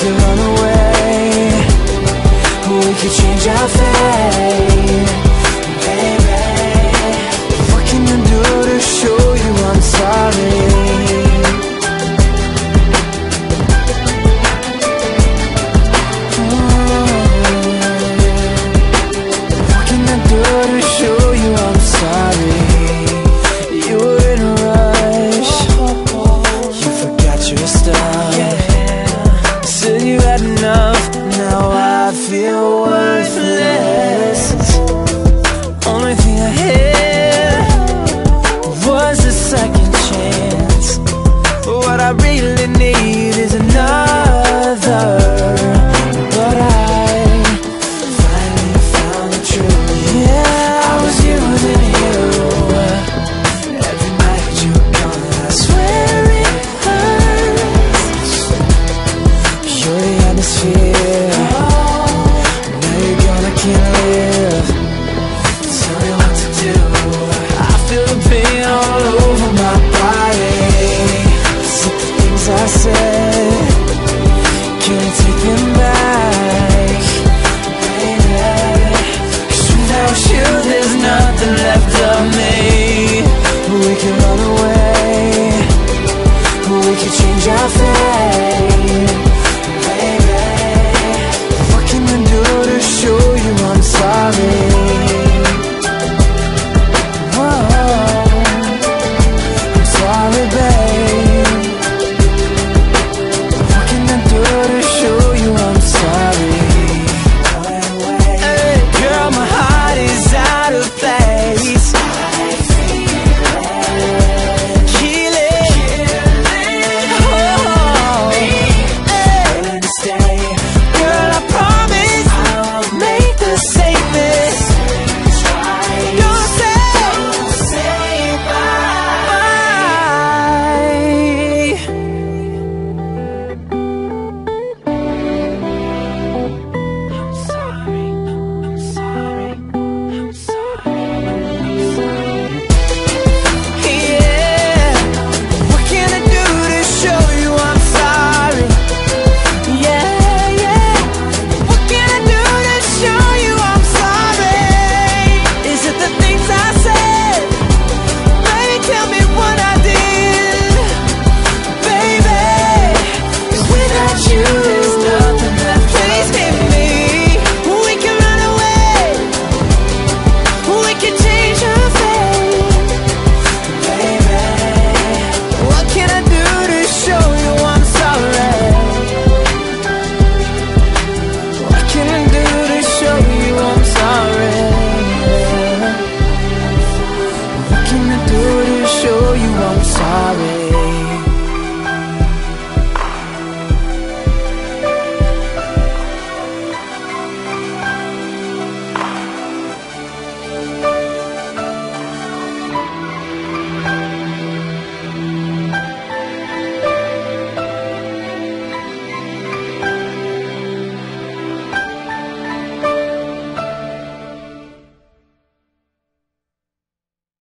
to run away. We could change our fate. Baby What can I do to show you I'm sorry? Mm. What can I do to show you I'm sorry? You were in a rush. You forgot your stuff. feel worthless. Only thing I hate